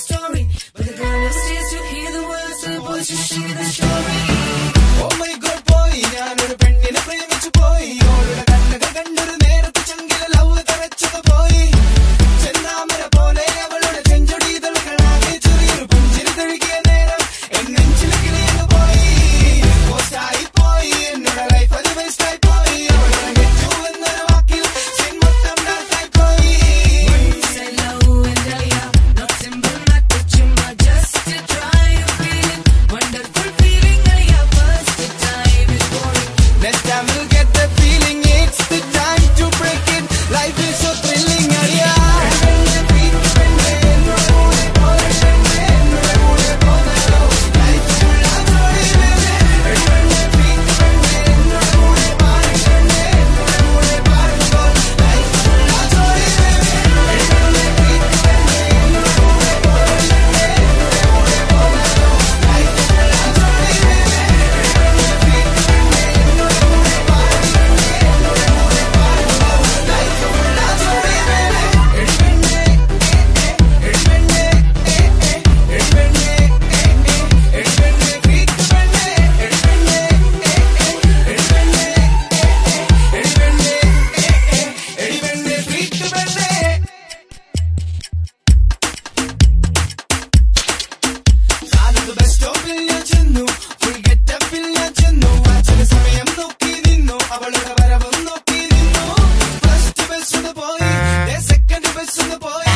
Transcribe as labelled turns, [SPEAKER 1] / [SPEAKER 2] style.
[SPEAKER 1] story. But the girl upstairs to hear the words, and the boys to share the story.
[SPEAKER 2] Oh my god. promise in the boy.